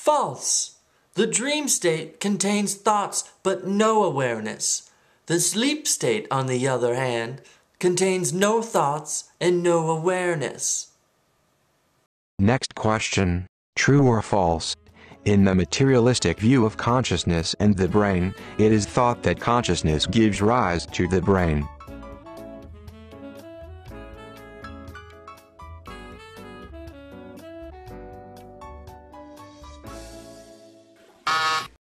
False. The dream state contains thoughts but no awareness. The sleep state, on the other hand, contains no thoughts and no awareness. Next question True or false? In the materialistic view of consciousness and the brain, it is thought that consciousness gives rise to the brain.